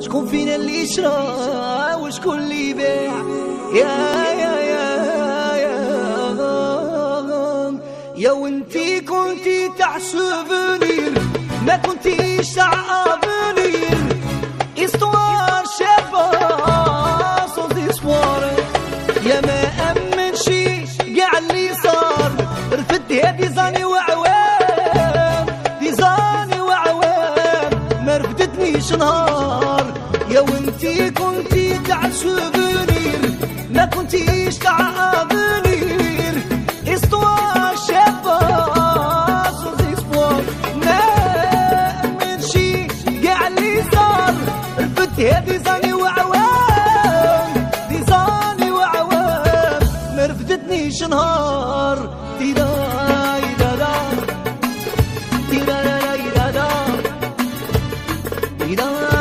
شكون فينا اللي شرا وشكون اللي باع يا يا يا يا يا وانتي كنتي سوفونير ما كنتيش تاع رفدتنيش نهار يا وانتي كنتي تاع سوفونير ما كنتيش تاع أفونير. إستوار شابة صوت اسوار ما امن شي قاع اللي صار. رفدت هادي زاني وعوام دي زاني وعوام. ما رفدتنيش نهار. 你的。